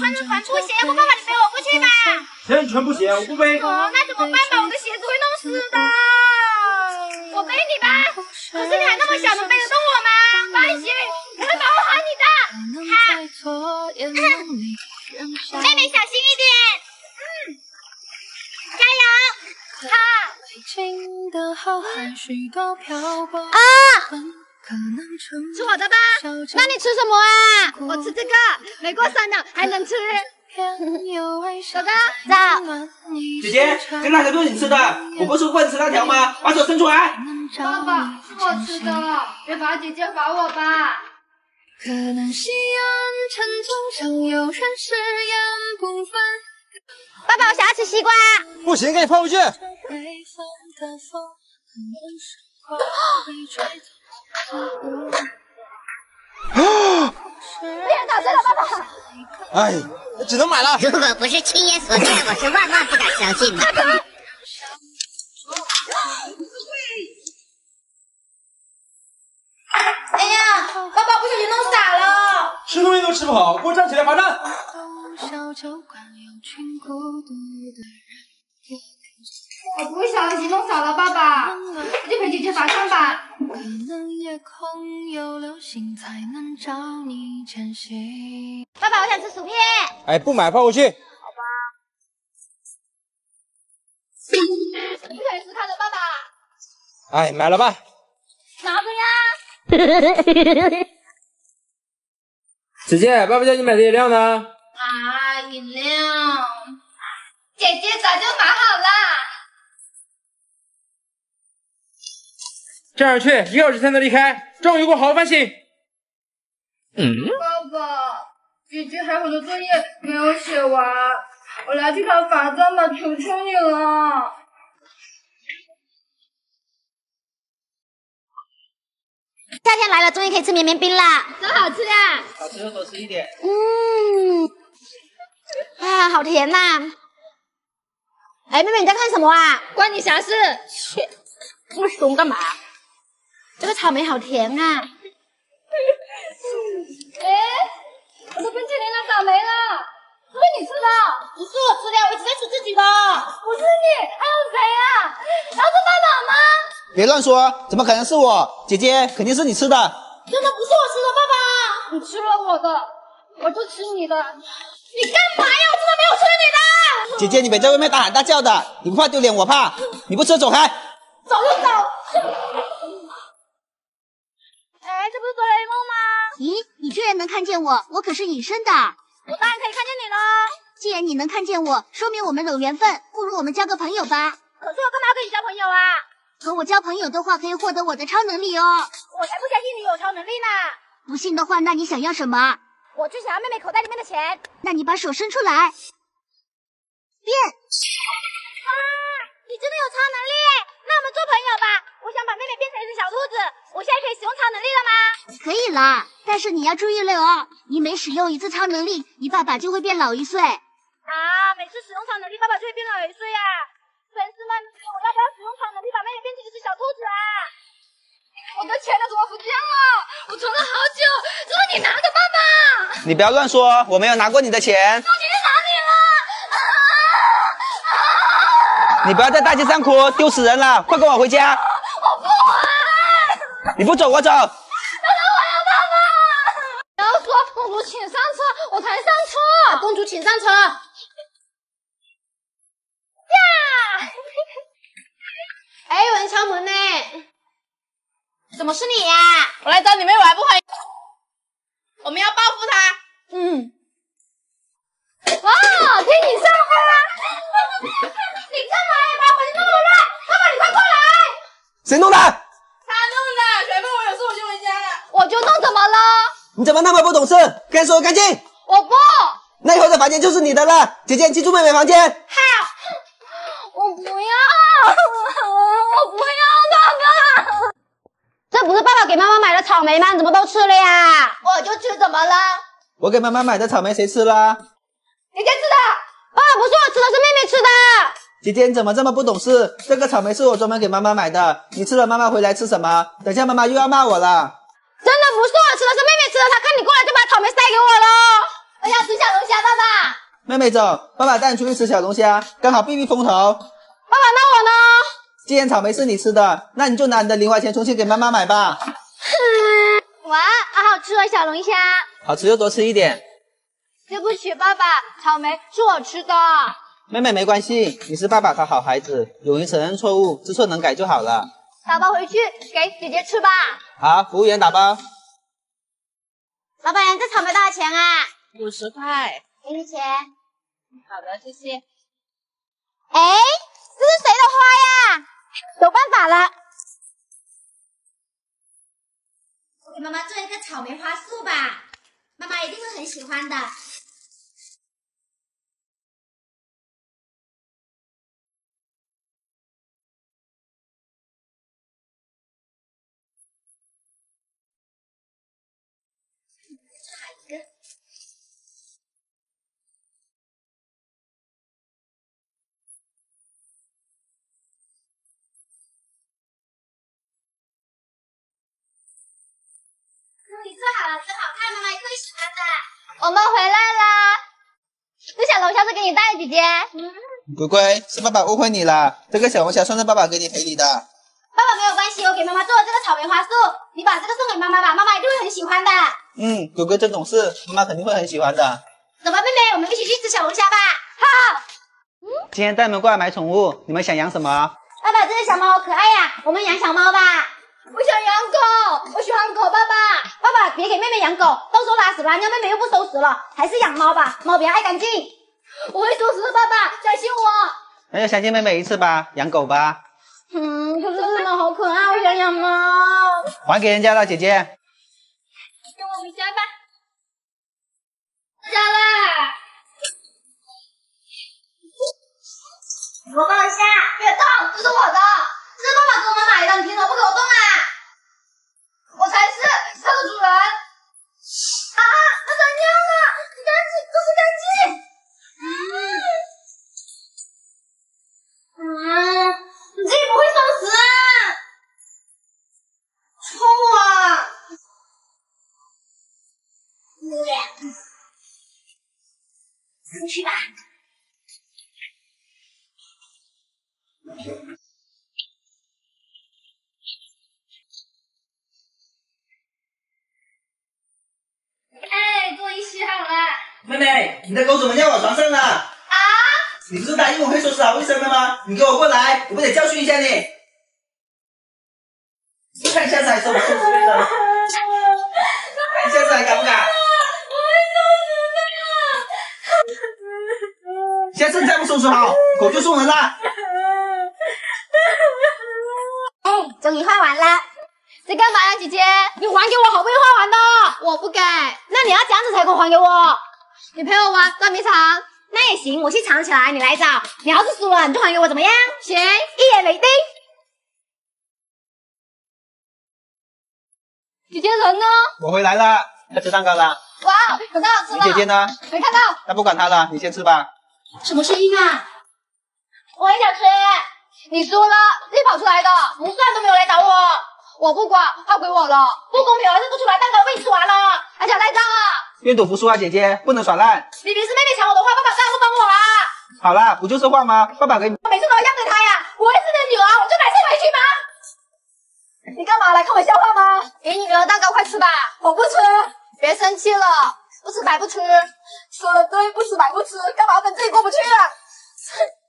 穿着帆布鞋，不办法，你背我过去吧。全全部鞋，我不背。哦，那怎么办吧？我的鞋子会弄湿的。我背你吧。可是你还那么小，能背得动我吗？放心，我会保护好你的。好。妹妹小心一点。嗯。加油。好。啊。吃我的吧。那你吃什么啊？我吃这个，没过三秒还能吃。哥哥，走。姐姐，这辣条就是你吃的，我不是不能吃辣条吗？把手伸出来。爸爸，是我吃的，别罚姐姐，罚我吧。爸爸，我想要吃西瓜。不行，给你放回去。啊！被人打碎了，爸爸。哎，只能买了。如果不是亲眼所见，我是万万不敢相信的。哎呀，爸爸不小心弄洒了。吃东西都吃不好，给我站起来罚站。我不会小心弄洒了，爸爸，我就陪姐姐罚站吧。爸爸，我想吃薯片。哎，不买，放回去。好吧。不可以撕开的，爸爸。哎，买了吧。拿着呀。姐姐，爸爸叫你买的饮料呢。啊，饮料。姐姐早就买好了。这样去，一个小时才能离开。中午有个好好反省。嗯。爸爸，姐姐还有很多作业没有写完，我来替她罚站吧，求求你了。夏天来了，终于可以吃绵绵冰了，真好吃呀！好吃就多吃一点。嗯。啊，好甜呐！哎，妹妹你在看什么啊？关你啥事？切，这么凶干嘛？这个草莓好甜啊！哎，我的冰淇淋呢？草莓了？是不是你吃的？不是我吃的，我一直在吃自己的。不是你，还有谁啊？难道是爸爸吗？别乱说，怎么可能是我？姐姐，肯定是你吃的。真的不是我吃的，爸爸。你吃了我的，我就吃你的。你干嘛呀？我真的没有吃你的。姐姐，你别在外面大喊大叫的，你不怕丢脸，我怕。你不吃，走开。走就走。哆啦 A 梦吗？咦，你居然能看见我，我可是隐身的。我当然可以看见你了。既然你能看见我，说明我们有缘分，不如我们交个朋友吧。可是我干嘛要跟你交朋友啊？和我交朋友的话，可以获得我的超能力哦。我才不相信你有超能力呢。不信的话，那你想要什么？我就想要妹妹口袋里面的钱。那你把手伸出来，变。啊，你真的有超能力？那我们做朋友吧。我想把妹妹小兔子，我现在可以使用超能力了吗？可以啦，但是你要注意了哦，你每使用一次超能力，你爸爸就会变老一岁。啊，每次使用超能力，爸爸就会变老一岁啊！粉丝们，我要不要使用超能力把妹妹变成一只小兔子啊？我的钱呢？怎么不见了？我存了好久，都是你拿的，爸爸。你不要乱说，我没有拿过你的钱。你不要在大街上哭，丢死人了！快跟我回家。你不走，我走。等等我要，爸爸！要说公主请上车，我才上车。公主请上车。呀！哎，有人敲门呢。怎么是你呀？我来找你妹，我还不回？我们要报复他。嗯。哇，天女散花！你干嘛呀？把环境弄么乱！爸爸，你快过来！谁弄的？他弄的。水分我有事，我先回家了。我就弄，怎么了？你怎么那么不懂事？该说干净。我不。那以后的房间就是你的了。姐姐，记住妹妹房间。好。我不要，我不要，爸爸。这不是爸爸给妈妈买的草莓吗？怎么都吃了呀？我就吃，怎么了？我给妈妈买的草莓谁吃了？姐姐吃的。爸爸不是我吃的，是妹妹吃的。姐姐你怎么这么不懂事？这个草莓是我专门给妈妈买的，你吃了妈妈回来吃什么？等下妈妈又要骂我了。真的不是我吃的，是妹妹吃的。她看你过来就把草莓塞给我了。我想吃小龙虾，爸爸。妹妹走，爸爸带你出去吃小龙虾，刚好避避风头。爸爸，那我呢？既然草莓是你吃的，那你就拿你的零花钱重新给妈妈买吧。哇，好好吃哦，小龙虾。好吃就多吃一点。对不起，爸爸，草莓是我吃的。妹妹没关系，你是爸爸的好孩子，勇于承认错误，知错能改就好了。打包回去给姐姐吃吧。好，服务员打包。老板娘，这草莓多少钱啊？五十块。给你钱。好的，谢谢。哎，这是谁的花呀？有办法了，我给妈妈做一个草莓花束吧，妈妈一定会很喜欢的。你做好了，真好看，妈妈一定会喜欢的。我们回来啦。这小龙虾是给你带的，姐姐。乖乖，是爸爸误会你了，这个小龙虾算是爸爸给你赔礼的。爸爸没有关系，我给妈妈做了这个草莓花束，你把这个送给妈妈吧，妈妈一定会很喜欢的。嗯，乖乖真懂事，妈妈肯定会很喜欢的。走吧，妹妹，我们一起去吃小龙虾吧。好。今天带你们过来买宠物，你们想养什么？爸爸，这只小猫好可爱呀，我们养小猫吧。我想养狗，我喜欢狗。爸爸，爸爸别给妹妹养狗，到时候拉屎拉尿，妹妹又不收拾了。还是养猫吧，猫比较爱干净。我会收拾的，爸爸，相信我。那就相信妹妹一次吧，养狗吧。嗯，可是这猫好可爱，我想养猫。还给人家了，姐姐。跟我回家吧。家啦！我放下，别动，这是我的，去吧。哎，终于洗好了。妹妹，你的狗怎么尿我床上了？啊！你不是答应我会收拾好卫生的吗？你给我过来，我不得教训一下你。看下次还说我收拾卫生，看下次还敢不敢？我会收拾的。下次再不收拾好，狗就送人了。哎，终于画完了。在干嘛呀，姐姐？你还给我，好不容易画完的。我不给。那你要这样子才给我还给我。你陪我玩捉迷藏，那也行，我去藏起来，你来找。你要是输了，你就还给我，怎么样？行，一言为定。姐姐人呢？我回来了，要吃蛋糕了。哇，可太好吃了。你姐姐呢？没看到。那不管她了，你先吃吧。什么声音啊？我也想吃。你输了，自己跑出来的，不算都没有来找我。我不管，号归我了。不公平，我还是不出来，蛋糕被你吃完了，还想赖账啊？愿赌服输啊，姐姐，不能耍赖。你平时妹妹抢我的话，爸爸当然不帮我啊。好啦，不就是话吗？爸爸给你。我每次都要让给他呀，我也是你的女儿，我就买这回去吗？你干嘛来看我笑话吗？给你了，蛋糕快吃吧。我不吃，别生气了，不吃白不吃，说的对，不吃白不吃，干嘛跟自己过不去啊？